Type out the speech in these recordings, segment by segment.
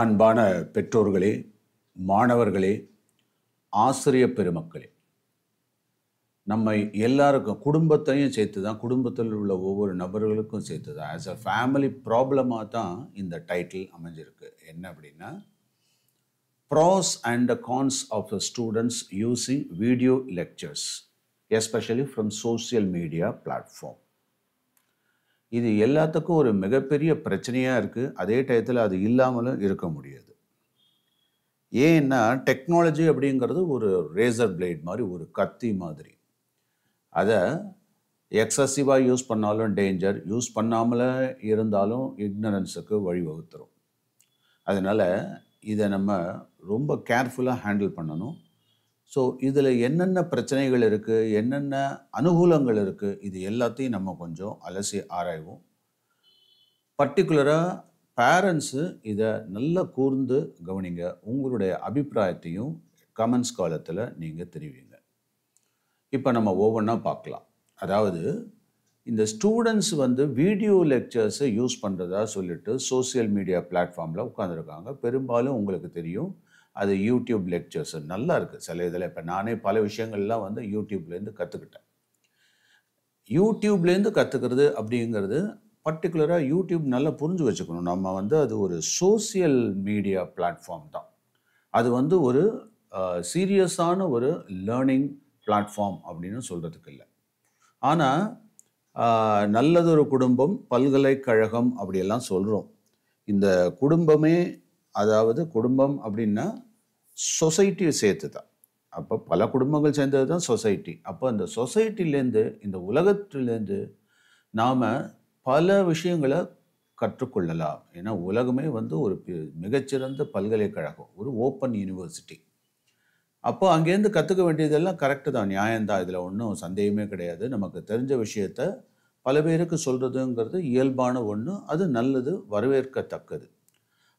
அன்பான பெற்றோர்களே மாணவர்களே ஆசிரிய பெருமக்களே நம்மை எல்லாருக்கும் குடும்பத்தையும் சேர்த்து தான் குடும்பத்தில் உள்ள ஒவ்வொரு நபர்களுக்கும் சேர்த்து தான் ஆஸ் அ ஃபேமிலி ப்ராப்ளமாக தான் இந்த டைட்டில் அமைஞ்சிருக்கு. என்ன அப்படின்னா pros and cons of the students using video lectures especially from social media platform இது எல்லாத்துக்கும் ஒரு மிகப்பெரிய பிரச்சனையாக இருக்குது அதே டயத்தில் அது இல்லாமலும் இருக்க முடியாது. ஏன்னா டெக்னாலஜி அப்படிங்கிறது ஒரு ரேசர் பிளேட் மாதிரி ஒரு கத்தி மாதிரி. அதை எக்ஸசிவாக யூஸ் பண்ணாலும் டேஞ்சர் யூஸ் பண்ணாமல் இருந்தாலும் இக்னரன்ஸுக்கு வழிவகுத்துரும். அதனால் இதை நம்ம ரொம்ப கேர்ஃபுல்லாக ஹேண்டில் பண்ணணும். ஸோ இதில் என்னென்ன பிரச்சனைகள் இருக்குது என்னென்ன அனுகூலங்கள் இருக்குது இது எல்லாத்தையும் நம்ம கொஞ்சம் அலசி ஆராய்வோம். பர்டிகுலராக பேரண்ட்ஸு இதை நல்லா கூர்ந்து கவனிங்க. உங்களுடைய அபிப்பிராயத்தையும் கமெண்ட்ஸ் காலத்தில் நீங்கள் தெரிவிங்க. இப்போ நம்ம ஒவ்வொன்றா பார்க்கலாம். அதாவது இந்த ஸ்டூடெண்ட்ஸ் வந்து வீடியோ லெக்சர்ஸை யூஸ் பண்ணுறதா சொல்லிட்டு சோசியல் மீடியா பிளாட்ஃபார்மில் உட்காந்துருக்காங்க பெரும்பாலும் உங்களுக்கு தெரியும். அது யூடியூப் லெக்சர்ஸ் நல்லா இருக்குது சில இதில் இப்போ நானே பல விஷயங்கள்லாம் வந்து யூடியூப்லேருந்து கற்றுக்கிட்டேன் யூடியூப்லேருந்து கற்றுக்கிறது அப்படிங்கிறது பர்டிகுலராக யூடியூப் நல்லா புரிஞ்சு வச்சுக்கணும். நம்ம வந்து அது ஒரு சோசியல் மீடியா பிளாட்ஃபார்ம் தான். அது வந்து ஒரு சீரியஸான ஒரு லேர்னிங் பிளாட்ஃபார்ம் அப்படின்னு சொல்கிறதுக்கு இல்லை. ஆனால் நல்லதொரு குடும்பம் பல்கலைக்கழகம் அப்படியெல்லாம் சொல்கிறோம் இந்த குடும்பமே அதாவது குடும்பம் அப்படின்னா சொசைட்டியை சேர்த்து தான் அப்போ பல குடும்பங்கள் சேர்ந்தது தான் சொசைட்டி. அப்போ அந்த சொசைட்டிலேருந்து இந்த உலகத்திலேருந்து நாம் பல விஷயங்களை கற்றுக்கொள்ளலாம். ஏன்னா உலகமே வந்து ஒரு மிகச்சிறந்த பல்கலைக்கழகம் ஒரு ஓப்பன் யூனிவர்சிட்டி. அப்போ அங்கேருந்து கற்றுக்க வேண்டியதெல்லாம் கரெக்டு தான் நியாயம்தான். இதில் ஒன்றும் சந்தேகமே கிடையாது. நமக்கு தெரிஞ்ச விஷயத்த பல பேருக்கு சொல்கிறதுங்கிறது இயல்பான ஒன்று அது நல்லது வரவேற்கத்தக்கது.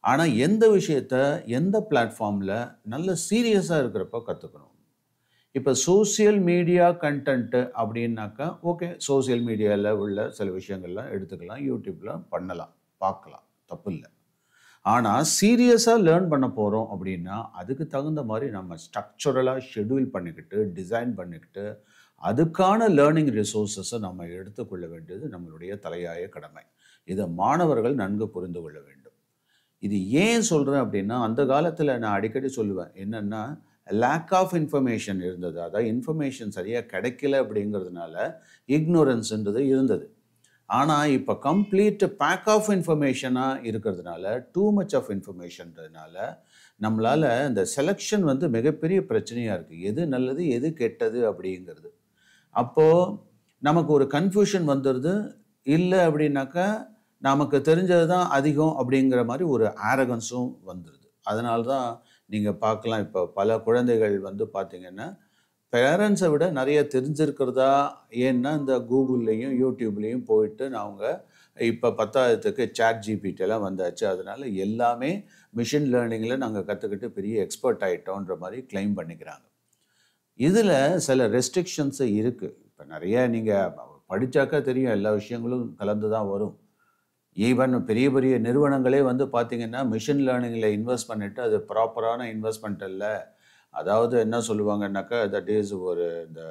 ஆனால் எந்த விஷயத்த எந்த பிளாட்ஃபார்மில் நல்ல சீரியஸாக இருக்கிறப்ப கற்றுக்கணும் இப்போ சோசியல் மீடியா கண்டென்ட்டு அப்படின்னாக்கா ஓகே சோசியல் மீடியாவில் உள்ள சில விஷயங்கள்லாம் எடுத்துக்கலாம் யூடியூப்பில் பண்ணலாம் பார்க்கலாம் தப்பு இல்லை ஆனால் சீரியஸாக லேர்ன் பண்ண போகிறோம் அப்படின்னா அதுக்கு தகுந்த மாதிரி நம்ம ஸ்ட்ரக்சரலாக ஷெடியூல் பண்ணிக்கிட்டு டிசைன் பண்ணிக்கிட்டு அதுக்கான லேர்னிங் ரிசோர்ஸஸை நம்ம எடுத்துக்கொள்ள வேண்டியது நம்மளுடைய தலையாய கடமை. இதை மாணவர்கள் நன்கு புரிந்து கொள்ள வேண்டும். இது ஏன் சொல்கிறேன் அப்படின்னா அந்த காலத்தில் நான் அடிக்கடி சொல்லுவேன் என்னென்னா லேக் ஆஃப் இன்ஃபர்மேஷன் இருந்தது. அதாவது இன்ஃபர்மேஷன் சரியாக கிடைக்கல அப்படிங்கிறதுனால இக்னோரன்ஸுன்றது இருந்தது. ஆனால் இப்போ கம்ப்ளீட் பேக் ஆஃப் இன்ஃபர்மேஷனாக இருக்கிறதுனால டூ மச் ஆஃப் இன்ஃபர்மேஷன்றதுனால நம்மளால் இந்த செலெக்ஷன் வந்து மிகப்பெரிய பிரச்சனையாக இருக்குது எது நல்லது எது கெட்டது அப்படிங்கிறது. அப்போது நமக்கு ஒரு கன்ஃபியூஷன் வந்துடுது இல்லை அப்படின்னாக்கா நமக்கு தெரிஞ்சது தான் அதிகம் அப்படிங்கிற மாதிரி ஒரு ஆரகன்ஸும் வந்துடுது அதனால தான் நீங்கள் பார்க்கலாம். இப்போ பல குழந்தைகள் வந்து பார்த்திங்கன்னா பேரண்ட்ஸை விட நிறைய தெரிஞ்சிருக்கிறதா? ஏன்னா இந்த கூகுள்லேயும் யூடியூப்லேயும் போயிட்டு அவங்க இப்போ பத்தாயிரத்துக்கு சாட் ஜிபிடிலாம் வந்தாச்சு. அதனால் எல்லாமே மிஷின் லேர்னிங்கில் நாங்கள் கற்றுக்கிட்டு பெரிய எக்ஸ்பர்ட் ஆகிட்டோன்ற மாதிரி கிளைம் பண்ணிக்கிறாங்க. இதில் சில ரெஸ்ட்ரிக்ஷன்ஸு இருக்குது இப்போ நிறைய நீங்கள் படித்தாக்கா தெரியும். எல்லா விஷயங்களும் கலந்து தான் வரும். ஈவன் பெரிய பெரிய நிறுவனங்களே வந்து பார்த்திங்கன்னா மிஷின் லேர்னிங்கில் இன்வெஸ்ட் பண்ணிவிட்டு அது ப்ராப்பரான இன்வெஸ்ட்மெண்ட் இல்லை அதாவது என்ன சொல்லுவாங்கன்னாக்கா தட் இஸ் ஒரு இந்த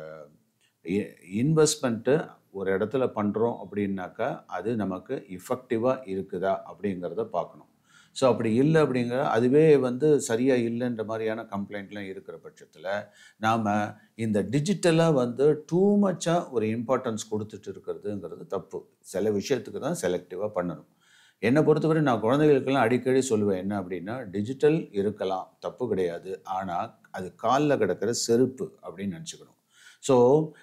இன்வெஸ்ட்மெண்ட்டு ஒரு இடத்துல பண்ணுறோம் அப்படின்னாக்கா அது நமக்கு இஃபெக்டிவாக இருக்குதா அப்படிங்கிறத பார்க்கணும். ஸோ அப்படி இல்லை அப்படிங்கிற அதுவே வந்து சரியாக இல்லைன்ற மாதிரியான கம்ப்ளைண்ட்லாம் இருக்கிற பட்சத்தில் நாம் இந்த டிஜிட்டலாக வந்து டூ மச்சாக ஒரு இம்பார்ட்டன்ஸ் கொடுத்துட்டு இருக்கிறதுங்கிறது தப்பு. சில விஷயத்துக்கு தான் செலக்டிவாக பண்ணணும். என்னை பொறுத்தவரை நான் குழந்தைகளுக்கெல்லாம் அடிக்கடி சொல்லுவேன் என்ன அப்படின்னா டிஜிட்டல் இருக்கலாம் தப்பு கிடையாது. ஆனால் அது காலில் கிடக்கிற செருப்பு அப்படின்னு நினச்சிக்கணும். ஸோ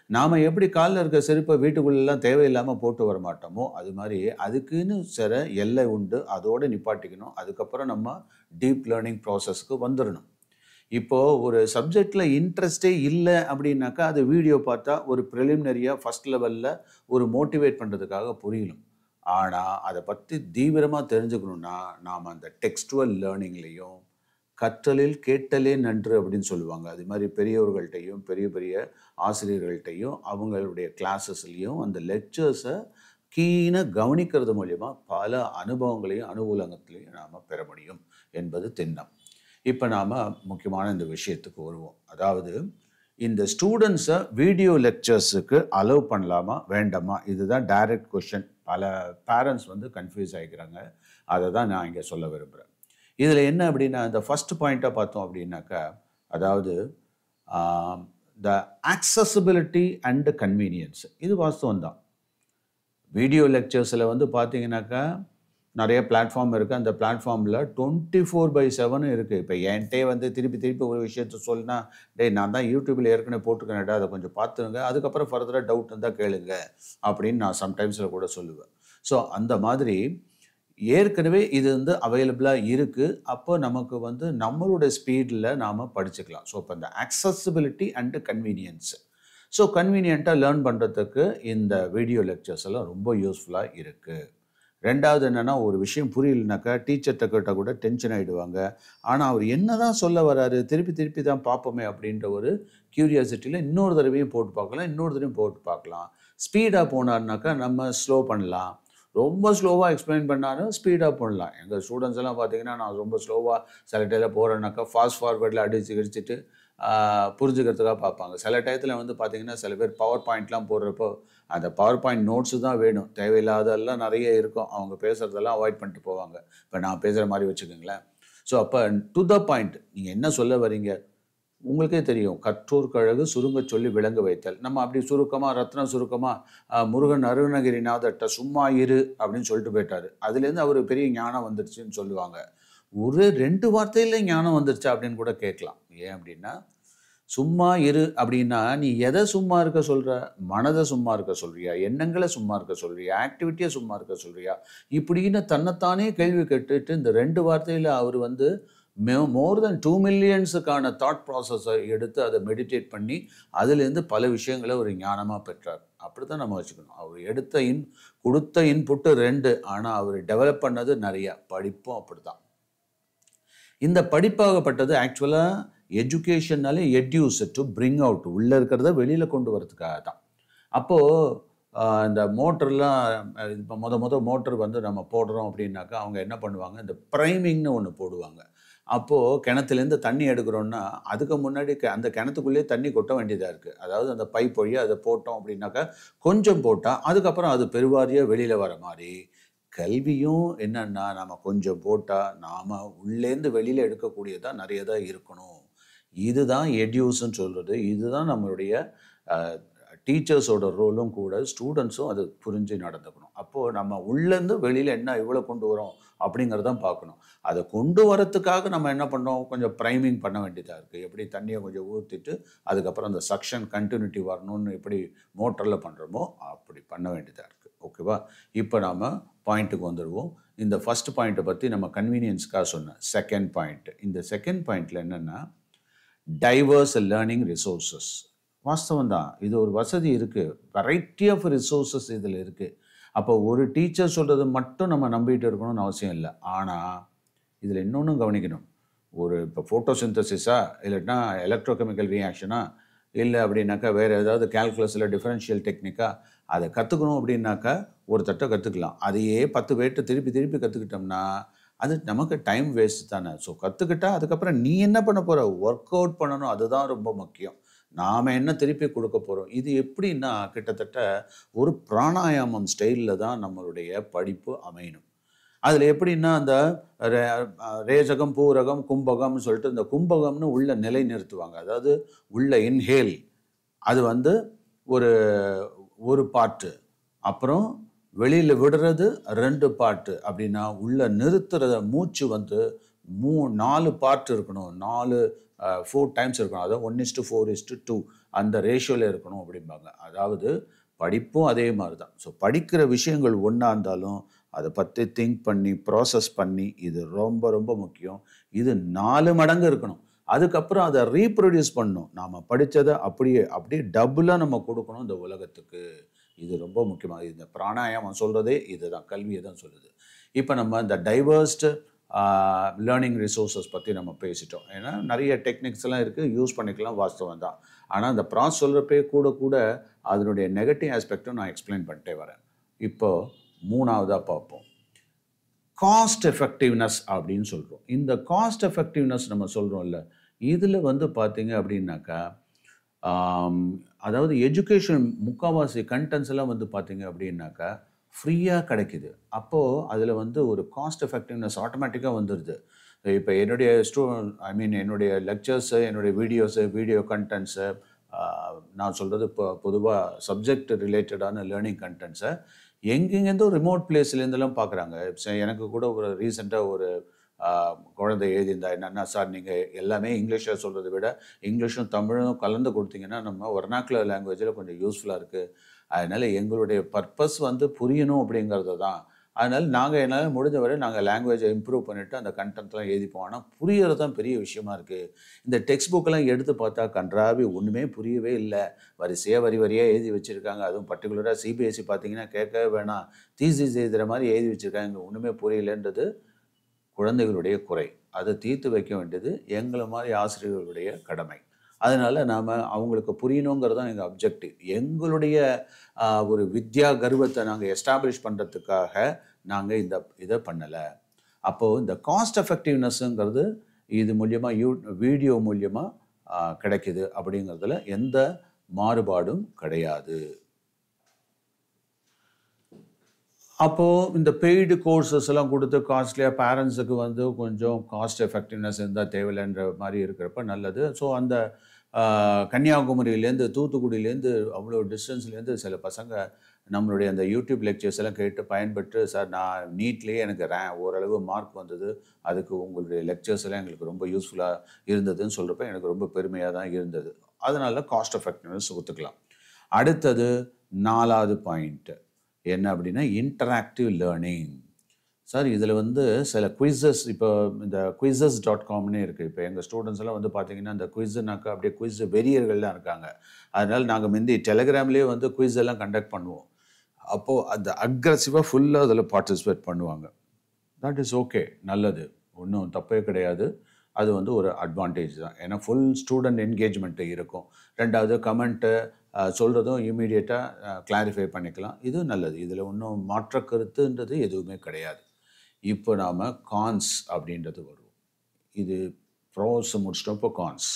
நாம் எப்படி காலில் இருக்க செருப்பை வீட்டுக்குள்ளெல்லாம் தேவையில்லாமல் போட்டு வர மாட்டோமோ அது மாதிரி அதுக்குன்னு சில எல்லை உண்டு. அதோடு நிப்பாட்டிக்கணும். அதுக்கப்புறம் நம்ம டீப் லேர்னிங் ப்ராசஸ்க்கு வந்துடணும் இப்போது ஒரு சப்ஜெக்டில் இன்ட்ரெஸ்டே இல்லை அப்படின்னாக்கா அது வீடியோ பார்த்தா ஒரு ப்ரிலிமினரியாக ஃபஸ்ட் லெவலில் ஒரு மோட்டிவேட் பண்ணுறதுக்காக புரியணும் ஆனால் அதை பற்றி தீவிரமாக தெரிஞ்சுக்கணுன்னா நாம் அந்த டெக்ஸ்டுவல் லேர்னிங்லேயும் கற்றலில் கேட்டலே நன்று அப்படின்னு சொல்லுவாங்க. அது மாதிரி பெரியவர்கள்ட்டையும் பெரிய பெரிய ஆசிரியர்கள்ட்டையும் அவங்களுடைய கிளாஸஸ்லேயும் அந்த லெக்சர்ஸை கீனாக கவனிக்கிறது மூலயமா பல அனுபவங்களையும் அனுகூலங்களையும் நாம் பெற முடியும் என்பது திண்ணம். இப்போ நாம் முக்கியமான இந்த விஷயத்துக்கு வருவோம். அதாவது இந்த ஸ்டூடெண்ட்ஸை வீடியோ லெக்சர்ஸுக்கு அலோவ் பண்ணலாமா வேண்டாமா? இதுதான் டைரக்ட் கொஷின் பல பேரண்ட்ஸ் வந்து கன்ஃபியூஸ் ஆகிக்கிறாங்க அதை தான் நான் இங்கே சொல்ல விரும்புகிறேன் இதில் என்ன அப்படின்னா இந்த ஃபஸ்ட் பாயிண்ட்டாக பார்த்தோம் அப்படின்னாக்கா அதாவது த ஆக்சசபிலிட்டி அண்டு கன்வீனியன்ஸ் இது வாஸ்தவம் தான் வீடியோ லெக்சர்ஸில் வந்து பார்த்தீங்கன்னாக்கா நிறைய பிளாட்ஃபார்ம் இருக்குது அந்த பிளாட்ஃபார்மில் டுவெண்ட்டி ஃபோர் பை செவனும் இருக்குது இப்போ என்கிட்டே வந்து திருப்பி திருப்பி ஒரு விஷயத்த சொல்லினா டேய் நான் தான் யூடியூப்பில் ஏற்கனவே போட்டுக்கிறேன்டா அதை கொஞ்சம் பார்த்துருங்க. அதுக்கப்புறம் ஃபர்தராக டவுட் இருந்தால் கேளுங்க. அப்படின்னு நான் சம்டைம்ஸில் கூட சொல்லுவேன். ஸோ அந்த மாதிரி ஏற்கனவே இது வந்து அவைலபிளாக இருக்குது அப்போ நமக்கு வந்து நம்மளோட ஸ்பீடில் நாம் படிச்சுக்கலாம். ஸோ இப்போ இந்த அக்சஸிபிலிட்டி அண்டு கன்வீனியன்ஸ் ஸோ கன்வீனியண்ட்டாக லேர்ன் பண்ணுறதுக்கு இந்த வீடியோ லெக்சர்ஸ் எல்லாம் ரொம்ப யூஸ்ஃபுல்லாக இருக்குது ரெண்டாவது என்னென்னா ஒரு விஷயம் புரியலனாக்கா டீச்சர்கிட்ட கேட்டால் கூட டென்ஷன் ஆகிடுவாங்க ஆனால் அவர் என்ன தான் சொல்ல வராரு திருப்பி திருப்பி தான் பார்ப்போமே அப்படின்ற ஒரு க்யூரியாசிட்டியில் இன்னொரு தடவையும் போட்டு பார்க்கலாம் இன்னொரு தடவையும் போட்டு பார்க்கலாம். ஸ்பீடாக போனார்னாக்கா நம்ம ஸ்லோ பண்ணலாம். ரொம்ப ஸ்லோவாக எக்ஸ்பிளைன் பண்ணாலும் ஸ்பீடாக பண்ணலாம் எங்கள் ஸ்டூடெண்ட்ஸ் எல்லாம் பார்த்தீங்கன்னா நான் ரொம்ப ஸ்லோவாக சில டைமில் போகிறேன்னாக்கா ஃபாஸ்ட் ஃபார்வர்டில் அடிச்சு கிடிச்சிட்டு புரிஞ்சுக்கிறதுக்காக பார்ப்பாங்க. சில டயத்தில் வந்து பார்த்தீங்கன்னா சில பேர் பவர் பாயிண்ட்லாம் போடுறப்போ அந்த பவர் பாயிண்ட் நோட்ஸு தான் வேணும். தேவையில்லாதெல்லாம் நிறைய இருக்கும். அவங்க பேசுகிறதெல்லாம் அவாய்ட் பண்ணிட்டு போவாங்க. இப்போ நான் பேசுகிற மாதிரி வச்சுக்கோங்களேன். ஸோ அப்போ டு த பாயிண்ட் நீங்கள் என்ன சொல்ல வரீங்க உங்களுக்கே தெரியும். கற்றோர் கழகு சுருங்க சொல்லி விளங்க வைத்தல். நம்ம அப்படி சுருக்கமாக ரத்ன சுருக்கமாக முருகன் அருணகிரிநாதர்கிட்ட சும்மா இரு அப்படின்னு சொல்லிட்டு போயிட்டார். அதுலேருந்து அவர் பெரிய ஞானம் வந்துருச்சுன்னு சொல்லுவாங்க. ஒரு ரெண்டு வார்த்தையில் ஞானம் வந்துருச்சா அப்படின்னு கூட கேட்கலாம். ஏன் அப்படின்னா சும்மா இரு அப்படின்னா நீ எதை சும்மா இருக்க சொல்ற? மனதை சும்மா இருக்க சொல்றியா? எண்ணங்களை சும்மா இருக்க சொல்றியா? ஆக்டிவிட்டியை சும்மா இருக்க சொல்றியா? இப்படின்னு தன்னைத்தானே கேள்வி கேட்டுட்டு இந்த ரெண்டு வார்த்தையில் அவர் வந்து மோர் தென் டூ மில்லியன்ஸுக்கான தாட் ப்ராசஸை எடுத்து அதை மெடிடேட் பண்ணி அதுலேருந்து பல விஷயங்களை ஒரு ஞானமாக பெற்றார். அப்படி தான் நம்ம வச்சுக்கணும். அவர் எடுத்த இன் கொடுத்த இன்புட்டு ரெண்டு. ஆனால் அவர் டெவலப் பண்ணது நிறையா. படிப்பும் அப்படி தான் இந்த படிப்பாகப்பட்டது ஆக்சுவலாக எஜுகேஷன்னாலே எட்யூஸ் டு பிரிங் அவுட் உள்ளே இருக்கிறத வெளியில் கொண்டு வரதுக்காக தான். அப்போது இந்த மோட்டர்லாம் இப்போ மொத மொதல் மோட்டர் வந்து நம்ம போடுறோம் அப்படின்னாக்கா அவங்க என்ன பண்ணுவாங்க? இந்த ப்ரைமிங்னு ஒன்று போடுவாங்க. அப்போது கிணத்துலேருந்து தண்ணி எடுக்கிறோன்னா அதுக்கு முன்னாடி அந்த கிணத்துக்குள்ளேயே தண்ணி கொட்ட வேண்டியதாக இருக்குது அதாவது அந்த பைப் வழியாக அதை போட்டோம் அப்படின்னாக்கா கொஞ்சம் போட்டால் அதுக்கப்புறம் அது பெருவாரியாக வெளியில் வர மாதிரி. கல்வியும் என்னென்னா நம்ம கொஞ்சம் போட்டால் நாம் உள்ளேருந்து வெளியில் எடுக்கக்கூடியதாக நிறைய தான் இருக்கணும். இதுதான் எடியூஸ்ன்னு சொல்கிறது இதுதான் நம்மளுடைய டீச்சர்ஸோட ரோலும் கூட ஸ்டூடெண்ட்ஸும் அது புரிஞ்சு நடந்துக்கணும். அப்போது நம்ம உள்ளேருந்து வெளியில் என்ன இவ்வளோ கொண்டு வரோம் அப்படிங்கிறதான் பார்க்கணும். அதை கொண்டு வரத்துக்காக நம்ம என்ன பண்ணோம்? கொஞ்சம் ப்ரைமிங் பண்ண வேண்டியதாக இருக்குது எப்படி தண்ணியை கொஞ்சம் ஊற்றிட்டு அதுக்கப்புறம் அந்த சக்ஷன் கண்டினியூட்டி வரணும்னு எப்படி மோட்டரில் பண்ணுறோமோ அப்படி பண்ண வேண்டியதாக இருக்குது ஓகேவா இப்போ நாம் பாயிண்ட்டுக்கு வந்துடுவோம் இந்த ஃபர்ஸ்ட் பாயிண்ட்டை பற்றி நம்ம கன்வீனியன்ஸ்க்காக சொன்னேன் செகண்ட் பாயிண்ட் இந்த செகண்ட் பாயிண்ட்டில் என்னென்னா டைவர்ஸ் லேர்னிங் ரிசோர்ஸஸ் வாஸ்தவம் தான் இது ஒரு வசதி இருக்குது வெரைட்டி ஆஃப் ரிசோர்ஸஸ் இதில் இருக்குது அப்போ ஒரு டீச்சர் சொல்கிறது மட்டும் நம்ம நம்பிட்டு இருக்கணும்னு அவசியம் இல்லை. ஆனால் இதில் இன்னொன்றும் கவனிக்கணும். ஒரு இப்போ ஃபோட்டோ சிந்தசிஸா இல்லைன்னா எலக்ட்ரோகெமிக்கல் ரியாக்ஷனா இல்லை அப்படின்னாக்கா வேறு ஏதாவது கேல்குலஸில் டிஃபரன்ஷியல் டெக்னிக்கா அதை கற்றுக்கணும் அப்படின்னாக்கா ஒரு தட்டை கற்றுக்கலாம் அதையே பத்து பேர்கிட்ட திருப்பி திருப்பி கற்றுக்கிட்டோம்னா அது நமக்கு டைம் வேஸ்ட் தானே. ஸோ கற்றுக்கிட்டா அதுக்கப்புறம் நீ என்ன பண்ண போகிற ஒர்க் அவுட் பண்ணணும். அதுதான் ரொம்ப முக்கியம். நாம் என்ன திருப்பி கொடுக்க போகிறோம் இது எப்படின்னா கிட்டத்தட்ட ஒரு பிராணாயாமம் ஸ்டைலில் தான் நம்மளுடைய படிப்பு அமையணும். அதில் எப்படின்னா அந்த ரேஜகம் பூரகம் கும்பகம்னு சொல்லிட்டு இந்த கும்பகம்னு உள்ள நிலை நிறுத்துவாங்க. அதாவது உள்ள இன்ஹேல் அது வந்து ஒரு ஒரு பாட்டு. அப்புறம் வெளியில் விடுறது ரெண்டு பாட்டு. அப்படின்னா உள்ள நிறுத்துறத மூச்சு வந்து மூ நாலு பார்ட் இருக்கணும். நாலு ஃபோர் டைம்ஸ் இருக்கணும். அதாவது one is to four is to two அந்த ரேஷியோவில் இருக்கணும் அப்படிம்பாங்க. அதாவது படிப்பும் அதே மாதிரி தான் ஸோ படிக்கிற விஷயங்கள் ஒன்றா இருந்தாலும் அதை பற்றி திங்க் பண்ணி ப்ராசஸ் பண்ணி இது ரொம்ப ரொம்ப முக்கியம். இது நாலு மடங்கு இருக்கணும். அதுக்கப்புறம் அதை ரீப்ரொடியூஸ் பண்ணணும். நாம் படித்ததை அப்படியே அப்படியே டபுளாக நம்ம கொடுக்கணும் இந்த உலகத்துக்கு. இது ரொம்ப முக்கியமாக இந்த பிராணாயாமம் சொல்கிறதே இதுதான். கல்வியை தான் சொல்லுது. இப்போ நம்ம இந்த டைவர்ஸ்டு லேர்னிங் ரிசோர்ஸஸ் பற்றி நம்ம பேசிட்டோம். ஏன்னா நிறைய டெக்னிக்ஸ் எல்லாம் இருக்குது யூஸ் பண்ணிக்கலாம் வாஸ்தவம் தான். ஆனால் அந்த ப்ராஸ் சொல்கிறப்பே கூட கூட அதனுடைய நெகட்டிவ் ஆஸ்பெக்டும் நான் எக்ஸ்பிளைன் பண்ணிட்டே வரேன். இப்போ மூணாவதாக பார்ப்போம். காஸ்ட் எஃபெக்டிவ்னஸ் அப்படின்னு சொல்கிறோம் இந்த காஸ்ட் எஃபெக்டிவ்னஸ் நம்ம சொல்கிறோம்ல இதில் வந்து பார்த்தீங்க அப்படின்னாக்கா அதாவது எஜுகேஷன் முக்கால்வாசி கண்டென்ட்ஸ் எல்லாம் வந்து பார்த்தீங்க அப்படின்னாக்கா ஃப்ரீயாக கிடைக்குது. அப்போது அதில் வந்து ஒரு காஸ்ட் எஃபெக்டிவ்னஸ் ஆட்டோமேட்டிக்காக வந்துடுது இப்போ என்னுடைய ஸ்டூ ஐ மீன் என்னுடைய லெக்சர்ஸு என்னுடைய வீடியோஸு வீடியோ கண்டென்ட்ஸு நான் சொல்கிறது இப்போ பொதுவாக சப்ஜெக்ட் ரிலேட்டடான லேர்னிங் கண்டென்ட்ஸை எங்கெங்கேருந்தோ ரிமோட் பிளேஸ்லேருந்தெல்லாம் பார்க்குறாங்க எனக்கு கூட ஒரு ரீசெண்டாக ஒரு குழந்தை எழுதியிருந்தா என்னன்னா சார் நீங்கள் எல்லாமே இங்கிலீஷில் சொல்கிறத விட இங்கிலீஷும் தமிழும் கலந்து கொடுத்தீங்கன்னா நம்ம ஒர்னாக்குலர் லாங்குவேஜில் கொஞ்சம் யூஸ்ஃபுல்லாக இருக்குது அதனால் எங்களுடைய பர்பஸ் வந்து புரியணும் அப்படிங்கிறது தான். அதனால் நாங்கள் என்னால் முடிஞ்ச வரை நாங்கள் லாங்குவேஜை இம்ப்ரூவ் பண்ணிவிட்டு அந்த கண்டென்ட்லாம் எழுதிப்போம் ஆனால் புரியறது தான் பெரிய விஷயமா இருக்குது இந்த டெக்ஸ்ட் புக்கெல்லாம் எடுத்து பார்த்தா கன்றாவி ஒன்றுமே புரியவே இல்லை. வரிசையாக வரி வரியாக எழுதி வச்சுருக்காங்க. அதுவும் பர்டிகுலராக சிபிஎஸ்சி பார்த்தீங்கன்னா கேட்கவே வேணாம். தீசிஸ் எழுதுகிற மாதிரி எழுதி வச்சுருக்காங்க. ஒன்றுமே புரியலன்றது குழந்தைகளுடைய குறை. அதை தீர்த்து வைக்க வேண்டியது எங்களை மாதிரி ஆசிரியர்களுடைய கடமை. அதனால் நாம் அவங்களுக்கு புரியணுங்கிறது தான் எங்கள் அப்ஜெக்டிவ் எங்களுடைய ஒரு வித்யா கர்வத்தை நாங்கள் எஸ்டாப்ளிஷ் பண்ணுறதுக்காக நாங்கள் இந்த இதை பண்ணலை. அப்போது இந்த காஸ்ட் எஃபெக்டிவ்னஸ்ஸுங்கிறது இது மூலியமாக யூ வீடியோ மூலியமாக கிடைக்குது அப்படிங்கிறதுல எந்த மாறுபாடும் கிடையாது. அப்போது இந்த பெய்டு கோர்சஸ் எல்லாம் கொடுத்து காஸ்ட்லியாக பேரண்ட்ஸுக்கு வந்து கொஞ்சம் காஸ்ட் எஃபெக்டிவ்னஸ் இருந்தால் தேவையில்லைன்ற மாதிரி இருக்கிறப்ப நல்லது. ஸோ அந்த கன்னியாகுமரியிலேருந்து தூத்துக்குடியிலேருந்து அவ்வளோ டிஸ்டன்ஸ்லேருந்து சில பசங்க நம்மளுடைய அந்த யூடியூப் லெக்சர்ஸ் எல்லாம் கேட்டு பயன்பெற்று சார் நான் நீட்லேயே எனக்கு ரே ஓரளவு மார்க் வந்தது. அதுக்கு உங்களுடைய லெக்சர்ஸ் எல்லாம் எங்களுக்கு ரொம்ப யூஸ்ஃபுல்லாக இருந்ததுன்னு சொல்கிறப்ப எனக்கு ரொம்ப பெருமையாக தான் இருந்தது. அதனால காஸ்ட் எஃபெக்டிவ்னஸ் ஒத்துக்கலாம் அடுத்தது நாலாவது பாயிண்ட்டு என்ன அப்படின்னா இன்டராக்டிவ் லேர்னிங் சார் இதில் வந்து சில குவிஸஸ் இப்போ இந்த குவிஸஸ் டாட் காம்னே இருக்குது இப்போ எங்கள் ஸ்டூடெண்ட்ஸ் எல்லாம் வந்து பார்த்தீங்கன்னா இந்த குவிஸ்னாக்கா அப்படியே குவிஸ் வெறியர்கள்லாம் இருக்காங்க. அதனால் நாங்கள் முந்தி டெலகிராம்லேயே வந்து குவிஸ் எல்லாம் கண்டக்ட் பண்ணுவோம். அப்போது அந்த அக்ரஸிவாக ஃபுல்லாக அதில் பார்ட்டிசிபேட் பண்ணுவாங்க. தட் இஸ் ஓகே நல்லது. ஒன்றும் தப்பே கிடையாது. அது வந்து ஒரு அட்வான்டேஜ் தான். ஏன்னா ஃபுல் ஸ்டூடெண்ட் என்கேஜ்மெண்ட்டு இருக்கும். ரெண்டாவது கமெண்ட்டு சொல்கிறதும் இமீடியட்டாக கிளாரிஃபை பண்ணிக்கலாம். இது நல்லது. இதில் ஒன்றும் மாற்ற கருத்துன்றது எதுவுமே கிடையாது. இப்போ நாம் கான்ஸ் அப்படின்றது வருவோம். இது ப்ரோஸ் முடிச்சிட்டோம் இப்போ கான்ஸ்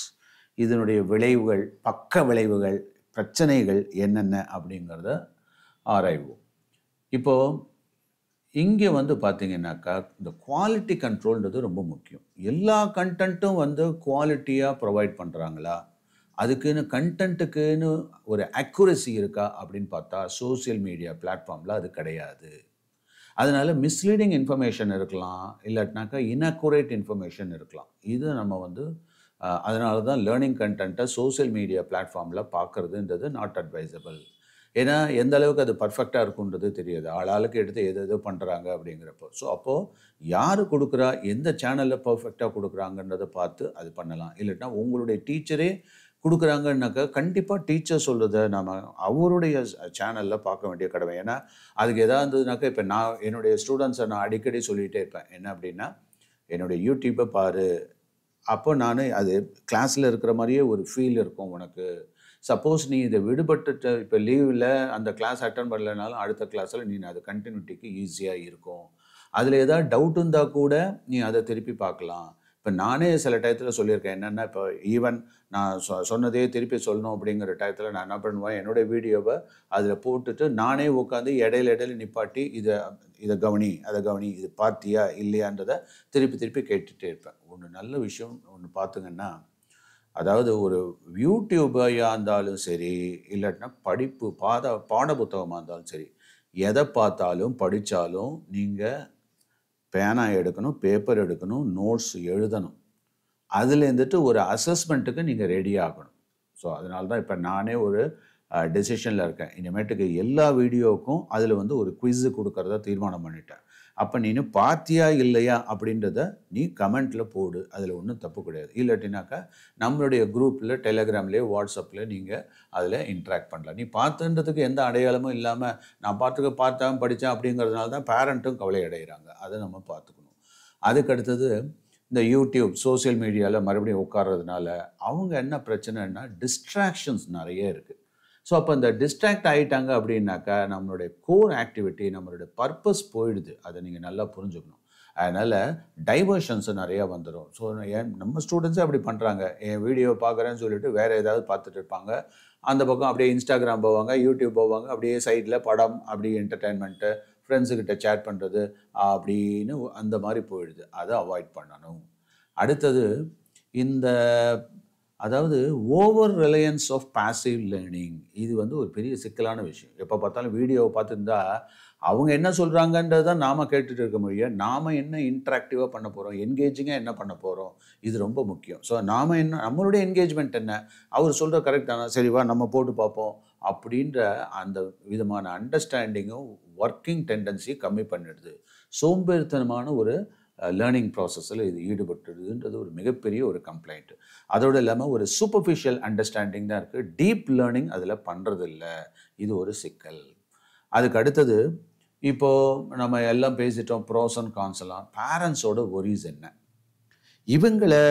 இதனுடைய விளைவுகள் பக்க விளைவுகள் பிரச்சனைகள் என்னென்ன அப்படிங்கிறத ஆராய்வோம். இப்போது இங்கே வந்து பார்த்தீங்கன்னாக்கா இந்த குவாலிட்டி கண்ட்ரோல்ன்றது ரொம்ப முக்கியம். எல்லா கண்டென்ட்டும் வந்து குவாலிட்டியாக ப்ரொவைட் பண்ணுறாங்களா அதுக்குன்னு கண்டென்ட்டுக்குன்னு ஒரு அக்யூரசி இருக்கா அப்படின்னு பார்த்தா சோஷியல் மீடியா பிளாட்ஃபார்மில் அது கிடையாது. அதனால் மிஸ்லீடிங் இன்ஃபர்மேஷன் இருக்கலாம் இல்லாட்டினாக்கா இன்அக்குரேட் இன்ஃபர்மேஷன் இருக்கலாம். இது நம்ம வந்து அதனால தான் லேர்னிங் கண்டென்ட்டை சோஷியல் மீடியா பிளாட்ஃபார்மில் பார்க்குறதுன்றது நாட் அட்வைசபிள் ஏன்னா எந்த அளவுக்கு அது பர்ஃபெக்டாக இருக்குன்றது தெரியாது. ஆளாளுக்கு எடுத்து எது எது பண்ணுறாங்க அப்படிங்கிறப்போ. ஸோ அப்போது யார் கொடுக்குறா எந்த சேனலில் பர்ஃபெக்டாக கொடுக்குறாங்கன்றதை பார்த்து அது பண்ணலாம். இல்லைன்னா உங்களுடைய டீச்சரே கொடுக்குறாங்கன்னாக்கா கண்டிப்பாக டீச்சர் சொல்கிறத நம்ம அவருடைய சேனலில் பார்க்க வேண்டிய கடமை. ஏன்னா அதுக்கு எதாவது இருந்ததுனாக்கா இப்போ நான் என்னுடைய ஸ்டூடெண்ட்ஸை நான் அடிக்கடி சொல்லிகிட்டே இருப்பேன். என்ன அப்படின்னா என்னுடைய யூடியூப்பை பாரு. அப்போ நான் அது கிளாஸில் இருக்கிற மாதிரியே ஒரு ஃபீல் இருக்கும் உனக்கு. சப்போஸ் நீ இதை விடுபட்டு இப்போ லீவில் அந்த கிளாஸ் அட்டன் பண்ணலைனாலும் அடுத்த கிளாஸில் நீ அது கண்டினியூட்டிக்கு ஈஸியாக இருக்கும். அதில் ஏதாவது டவுட் இருந்தால் கூட நீ அதை திருப்பி பார்க்கலாம். இப்போ நானே சில டயத்தில் சொல்லியிருக்கேன் என்னென்னா இப்போ ஈவன் நான் சொ சொன்னதே திருப்பி சொல்லணும் அப்படிங்கிற டயத்தில் நான் என்ன பண்ணுவேன் என்னுடைய வீடியோவை அதில் போட்டுட்டு நானே உட்காந்து இடையில இடையில நிப்பாட்டி இதை இதை கவனி அதை கவனி இது பார்த்தியா இல்லையான்றதை திருப்பி திருப்பி கேட்டுகிட்டே இருப்பேன். ஒன்று நல்ல விஷயம் ஒன்று பார்த்துங்கன்னா அதாவது ஒரு யூடியூபாக இருந்தாலும் சரி இல்லாட்டினா படிப்பு பாத பாட புத்தகமாக இருந்தாலும் சரி எதை பார்த்தாலும் படித்தாலும் நீங்கள் பேனா எடுக்கணும் பேப்பர் எடுக்கணும் நோட்ஸ் எழுதணும். அதுலேருந்துட்டு ஒரு அசஸ்மெண்ட்டுக்கு நீங்கள் ரெடி ஆகணும். ஸோ அதனால தான் இப்போ நானே ஒரு டெசிஷனில் இருக்கேன். இனிமேட்டுக்கு எல்லா வீடியோவுக்கும் அதில் வந்து ஒரு குவிஸு கொடுக்கறதா தீர்மானம் பண்ணிட்டேன். அப்போ நீ பார்த்தியா இல்லையா அப்படின்றத நீ கமெண்ட்டில் போடு. அதில் ஒன்றும் தப்பு கிடையாது. இல்லாட்டினாக்கா நம்மளுடைய குரூப்பில் டெலிகிராம்லேயே வாட்ஸ்அப்பில் நீங்கள் அதில் இன்ட்ராக்ட் பண்ணலாம். நீ பார்த்துன்றதுக்கு எந்த அடையாளமும் இல்லாமல் நான் பார்த்துக்க பார்த்தேன் படித்தேன் அப்படிங்கிறதுனால தான் பேரண்ட்டும் கவலை அடைகிறாங்க. அதை நம்ம பார்த்துக்கணும் அதுக்கு அடுத்தது இந்த யூடியூப் சோஷியல் மீடியாவில் மறுபடியும் உட்கார்றதுனால அவங்க என்ன பிரச்சனைன்னா டிஸ்ட்ராக்ஷன்ஸ் நிறைய இருக்குது ஸோ அப்போ இந்த டிஸ்ட்ராக்ட் ஆகிட்டாங்க அப்படின்னாக்கா நம்மளுடைய கோர் ஆக்டிவிட்டி நம்மளுடைய பர்பஸ் போயிடுது. அதை நீங்கள் நல்லா புரிஞ்சுக்கணும். அதனால் டைவர்ஷன்ஸு நிறையா வந்துடும் ஸோ ஏன் நம்ம ஸ்டூடெண்ட்ஸே அப்படி பண்ணுறாங்க என் வீடியோ பார்க்குறேன்னு சொல்லிட்டு வேறு ஏதாவது பார்த்துட்டு இருப்பாங்க. அந்த பக்கம் அப்படியே இன்ஸ்டாகிராம் போவாங்க யூடியூப் போவாங்க அப்படியே சைடில் படம் அப்படியே என்டர்டெயின்மெண்ட்டு ஃப்ரெண்ட்ஸுக்கிட்ட சேட் பண்ணுறது அப்படின்னு அந்த மாதிரி போயிடுது. அதை அவாய்ட் பண்ணணும். அடுத்தது இந்த அதாவது over reliance of passive learning இது வந்து ஒரு பெரிய சிக்கலான விஷயம். எப்போ பார்த்தாலும் வீடியோவை பார்த்துருந்தா அவங்க என்ன சொல்கிறாங்கன்றது தான் நாம் கேட்டுட்டு இருக்க முடியும். நாம் என்ன இன்ட்ராக்டிவாக பண்ண போகிறோம் என்கேஜிங்காக என்ன பண்ண போகிறோம் இது ரொம்ப முக்கியம். ஸோ நாம் என்ன நம்மளுடைய என்கேஜ்மெண்ட் என்ன? அவர் சொல்கிற கரெக்டான சரிவா நம்ம போட்டு பார்ப்போம். அப்படின்ற அந்த விதமான அண்டர்ஸ்டாண்டிங்கும் ஒர்க்கிங் டெண்டன்சியை கம்மி பண்ணிடுது. சோம்பேறித்தனமான ஒரு லேர்னிங் ப்ராசஸில் இது ஈடுபட்டுடுதுன்றது ஒரு மிகப்பெரிய ஒரு கம்ப்ளைண்ட் அதோடு இல்லாமல் ஒரு சூப்பர்ஃபிஷியல் அண்டர்ஸ்டாண்டிங் தான் இருக்குது டீப் லேர்னிங் அதில் பண்ணுறதில்ல இது ஒரு சிக்கல். அதுக்கு அடுத்தது இப்போது நம்ம எல்லாம் பேசிட்டோம் ப்ரோஸ் அண்ட் கான்ஸ் பேரண்ட்ஸோட ஒரிஸ் என்ன? இவங்களை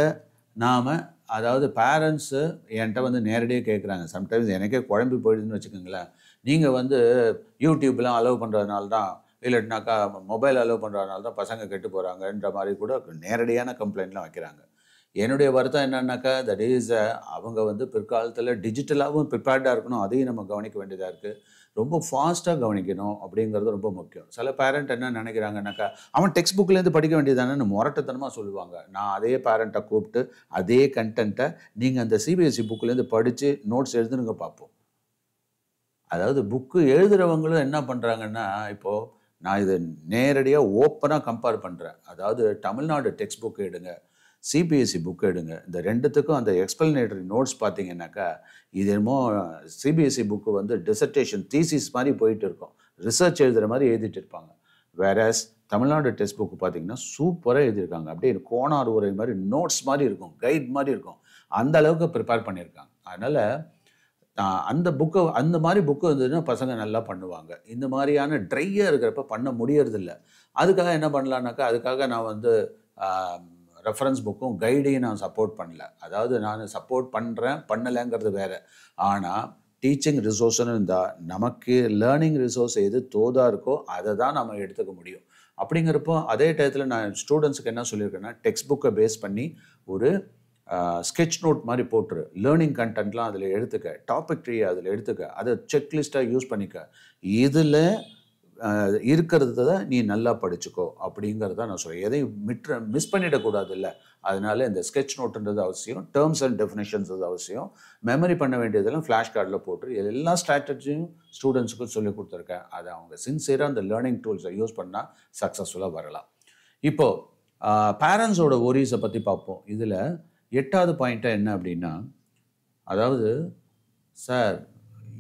நாம் அதாவது பேரண்ட்ஸு என்கிட்ட வந்து நேரடியாக கேட்குறாங்க சம்டைம்ஸ் எனக்கே குழம்பி போயிடுதுன்னு வச்சுக்கோங்களேன். நீங்கள் வந்து யூடியூப்லாம் அலோவ் பண்ணுறதுனால தான் இல்லாட்டினாக்கா மொபைல் அலோவ் பண்ணுறதுனால தான் பசங்க கெட்டு போகிறாங்கன்ற மாதிரி கூட நேரடியான கம்ப்ளைண்ட்லாம் வைக்கிறாங்க. என்னுடைய வருத்தம் என்னன்னாக்கா தட் இஸ் அவங்க வந்து பிற்காலத்தில் டிஜிட்டலாகவும் ப்ரிப்பேர்டாக இருக்கணும். அதையும் நம்ம கவனிக்க வேண்டியதாக இருக்குது ரொம்ப ஃபாஸ்ட்டாக கவனிக்கணும் அப்படிங்கிறது ரொம்ப முக்கியம். சில பேரண்ட் என்ன நினைக்கிறாங்கனாக்கா அவன் டெக்ஸ்ட் புக்லேருந்து படிக்க வேண்டியதானே முரட்டத்தனமாக சொல்லுவாங்க. நான் அதே பேரண்ட்டை கூப்பிட்டு அதே கண்டென்ட்டை நீங்கள் அந்த சிபிஎஸ்சி புக்லேருந்து படித்து நோட்ஸ் எழுதுனுங்க பார்ப்போம் அதாவது புக்கு எழுதுகிறவங்களும் என்ன பண்ணுறாங்கன்னா இப்போது நான் இதை நேரடியாக ஓப்பனாக கம்பேர் பண்ணுறேன் அதாவது தமிழ்நாடு டெக்ஸ்ட் புக் எடுங்க சிபிஎஸ்சி புக் எடுங்க. இந்த ரெண்டுத்துக்கும் அந்த எக்ஸ்பிளனேட்டரி நோட்ஸ் பார்த்தீங்கன்னாக்கா இது என்னமோ சிபிஎஸ்சி புக்கு வந்து டிசர்டேஷன் தீசிஸ் மாதிரி போயிட்டு இருக்கும். ரிசர்ச் எழுதுகிற மாதிரி எழுதிட்டு இருப்பாங்க. வேறஸ் தமிழ்நாடு டெக்ஸ்ட் புக்கு பார்த்தீங்கன்னா சூப்பராக எழுதியிருக்காங்க. அப்படியே கோணார் உரை மாதிரி நோட்ஸ் மாதிரி இருக்கும் கைட் மாதிரி இருக்கும். அந்த அளவுக்கு ப்ரிப்பேர் பண்ணியிருக்காங்க. அதனால் அந்த புக்கை அந்த மாதிரி புக்கு இருந்ததுன்னா பசங்க நல்லா பண்ணுவாங்க. இந்த மாதிரியான ட்ரையாக இருக்கிறப்ப பண்ண முடியறதில்ல. அதுக்காக என்ன பண்ணலான்னாக்கா அதுக்காக நான் வந்து ரெஃபரன்ஸ் புக்கும் கைடையும் நான் சப்போர்ட் பண்ணல. அதாவது நான் சப்போர்ட் பண்ணுறேன் பண்ணலைங்கிறது வேறு. ஆனால் டீச்சிங் ரிசோர்ஸ்னு இருந்தால் நமக்கு லேர்னிங் ரிசோர்ஸ் எது தோதாக இருக்கோ அதை தான் நம்ம எடுத்துக்க முடியும். அப்படிங்கிறப்போ அதே டயத்தில் நான் ஸ்டூடெண்ட்ஸுக்கு என்ன சொல்லியிருக்கேன்னா டெக்ஸ்ட் புக்கை பேஸ் பண்ணி ஒரு ஸ்கெட்ச் நோட் மாதிரி போட்டுரு. லேர்னிங் கண்டென்ட்லாம் அதில் எடுத்துக்க. டாபிக் ட்ரீ அதில் எடுத்துக்க. அதை செக்லிஸ்ட்டாக யூஸ் பண்ணிக்க. இதில் இருக்கிறத நீ நல்லா படிச்சுக்கோ அப்படிங்கிறத நான் சொல்கிறேன் எதையும் மிட்ரு மிஸ் பண்ணிடக்கூடாது இல்லை அதனால இந்த ஸ்கெட்ச் நோட்டுன்றது அவசியம். டேர்ம்ஸ் அண்ட் டெஃபினேஷன்ஸ் அவசியம். மெமரி பண்ண வேண்டியதெல்லாம் ஃப்ளாஷ் கார்டில் போட்டு எல்லா ஸ்ட்ராட்டஜியும் ஸ்டூடெண்ட்ஸுக்கும் சொல்லி கொடுத்துருக்கேன். அதை அவங்க சின்சியராக அந்த லேர்னிங் டூல்ஸை யூஸ் பண்ணால் சக்ஸஸ்ஃபுல்லாக வரலாம். இப்போது பேரண்ட்ஸோட ஒரிஸை பற்றி பார்ப்போம். இதில் எட்டாவது பாயிண்ட்டாக என்ன அப்படின்னா அதாவது சார்